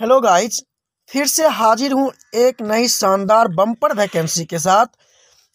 Hello guys फिर से हाजिर हूँ एक नई शानदार बम्पर वैकेंसी के साथ।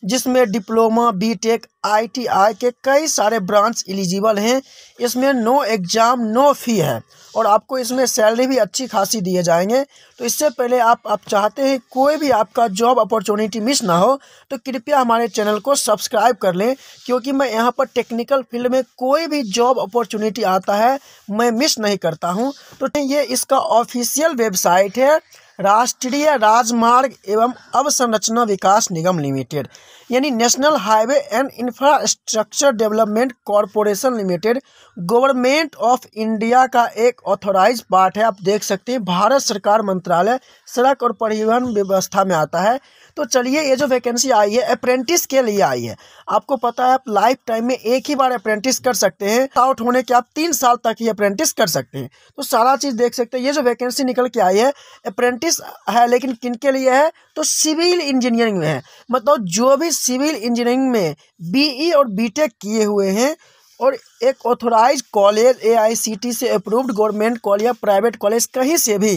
जिसमें डिप्लोमा बीटेक आईटीआई के कई सारे ब्रांच एलिजिबल हैं। इसमें नो एग्ज़ाम नो फ़ी है और आपको इसमें सैलरी भी अच्छी खासी दिए जाएँगे। तो इससे पहले आप आप चाहते हैं कोई भी आपका जॉब अपॉर्चुनिटी मिस ना हो तो कृपया हमारे चैनल को सब्सक्राइब कर लें, क्योंकि मैं यहाँ पर टेक्निकल फ़ील्ड में कोई भी जॉब अपॉर्चुनिटी आता है, मैं मिस नहीं करता हूँ। तो ये इसका ऑफिशियल वेबसाइट है। राष्ट्रीय राजमार्ग एवं अवसंरचना विकास निगम लिमिटेड, यानी national highway and infrastructure development corporation limited, government of India का एक ऑथोराइज पार्ट है। आप देख सकते हैं, भारत सरकार मंत्रालय, सड़क और परिवहन व्यवस्था में आता है। तो चलिए, ये जो वैकेंसी आई है अप्रेंटिस के लिए आई है। आपको पता है, आप लाइफ टाइम में एक ही बार अप्रेंटिस कर सकते हैं। आउट होने के आप तीन साल तक ही अप्रेंटिस कर सकते हैं। तो सारा चीज़ देख सकते हैं, ये जो वैकेंसी निकल के आई है अप्रेंटिस है, लेकिन किन के लिए है? तो सिविल इंजीनियरिंग में है। मतलब जो भी सिविल इंजीनियरिंग में बीई और बीटेक किए हुए हैं, और एक ऑथोराइज कॉलेज एआईसीटी से अप्रूव्ड गवर्नमेंट कॉलेज या प्राइवेट कॉलेज कहीं से भी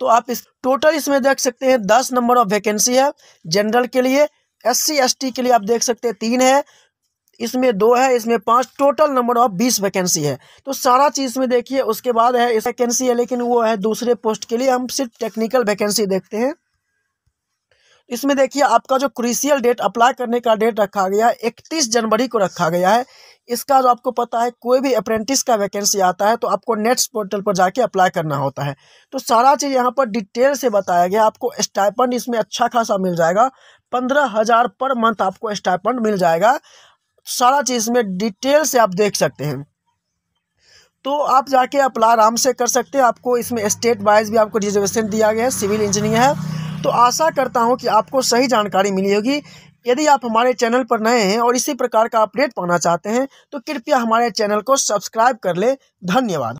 तो आप इस टोटल इसमें देख सकते हैं, दस नंबर ऑफ़ वैकेंसी है। जनरल के लिए एस सी के लिए आप देख सकते हैं, तीन है। इसमें दो है, इसमें पाँच टोटल नंबर ऑफ़ बीस वैकेंसी है। तो सारा चीज़ में देखिए, उसके बाद है, इस वैकेंसी है, लेकिन वो है दूसरे पोस्ट के लिए, हम सिर्फ़ टेक्निकल वैकेंसी देखते हैं। इसमें देखिए, आपका जो क्रिशियल डेट अप्लाई करने का डेट रखा गया है इकतीस जनवरी को रखा गया है। इसका जो आपको पता है, कोई भी अप्रेंटिस का वैकेंसी आता है तो आपको नेट्स पोर्टल पर जाके अप्लाई करना होता है। तो सारा चीज़ यहाँ पर डिटेल से बताया गया, आपको स्टाइपंड इसमें अच्छा खासा मिल जाएगा। पंद्रह हज़ार पर मंथ आपको स्टाइपंड मिल जाएगा। सारा चीज़ में डिटेल से आप देख सकते हैं। तो आप जाके अप्लाई आराम से कर सकते हैं। आपको इसमें स्टेट वाइज भी आपको रिजर्वेशन दिया गया है सिविल इंजीनियर है। तो आशा करता हूँ कि आपको सही जानकारी मिली होगी। यदि आप हमारे चैनल पर नए हैं और इसी प्रकार का अपडेट पाना चाहते हैं तो कृपया हमारे चैनल को सब्सक्राइब कर लें। धन्यवाद।